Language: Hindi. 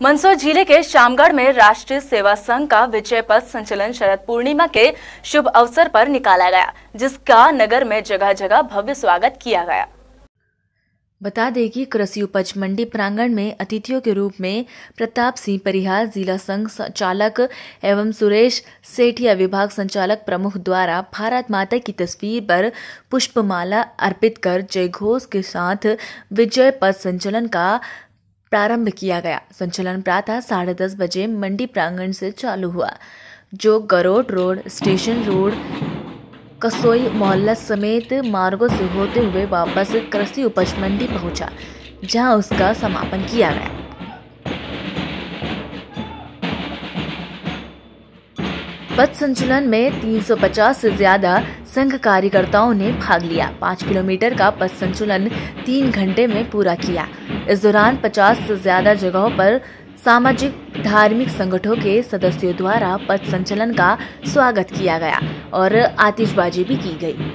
मंदसौर ज़िले के शामगढ़ में राष्ट्रीय सेवा संघ का विजय पथ संचलन शरद पूर्णिमा के शुभ अवसर पर निकाला गया, जिसका नगर में जगह जगह भव्य स्वागत किया गया। बता दें कि कृषि उपज मंडी प्रांगण में अतिथियों के रूप में प्रताप सिंह परिहार जिला संघ संचालक एवं सुरेश सेठिया विभाग संचालक प्रमुख द्वारा भारत माता की तस्वीर पर पुष्पमाला अर्पित कर जय घोष के साथ विजय पथ संचलन का प्रारंभ किया गया। संचालन प्रातः साढ़े दस बजे मंडी प्रांगण से चालू हुआ, जो Garod road, station road, Kasoi मोहल्ला समेत मार्गों से होते हुए वापस कृषि उपज मंडी पहुँचा, जहाँ उसका समापन किया गया। पथ संचलन में 350 से ज़्यादा संघ कार्यकर्ताओं ने भाग लिया। पाँच किलोमीटर का पथ संचलन तीन घंटे में पूरा किया। इस दौरान 50 से ज़्यादा जगहों पर सामाजिक, धार्मिक संगठनों के सदस्यों द्वारा पथ संचलन का स्वागत किया गया और आतिशबाजी भी की गई।